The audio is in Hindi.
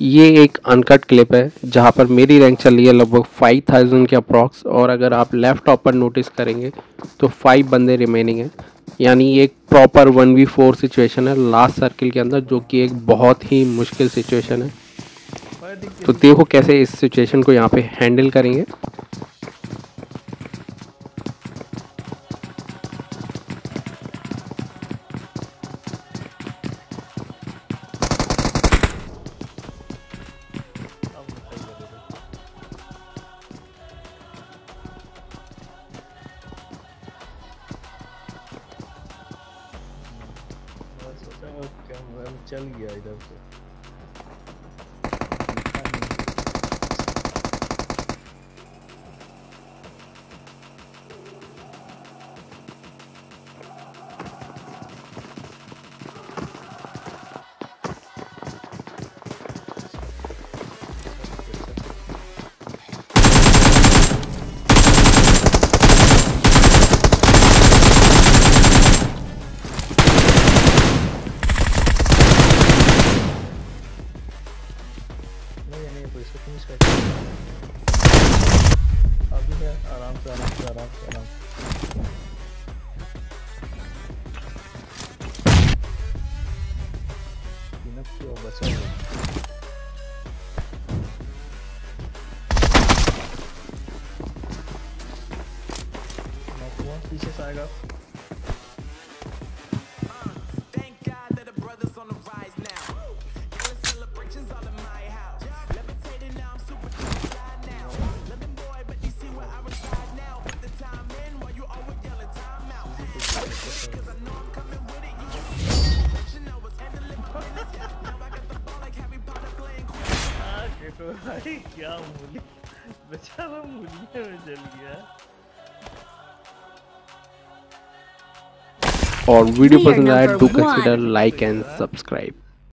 ये एक अनकट क्लिप है, जहाँ पर मेरी रैंक चल रही है लगभग फाइव थाउज़ेंड के अप्रॉक्स और अगर आप लेफ़्ट टॉप पर नोटिस करेंगे तो फाइव बंदे रिमेनिंग हैं। यानी एक proper one V four situation है लास्ट सर्किल के अंदर, जो कि एक बहुत ही मुश्किल सिचुएशन है। तो देखो कैसे इस सिचुएशन को यहाँ पे हैंडल करेंगे। चल गया इधर से। इसको फिनिश कर अभी है, आराम से आराम से आराम से आराम से। बचा पीछे से आएगा? भाई क्या मूली बेचारा मूली में जल गया और वीडियो पसंद आए do consider like and subscribe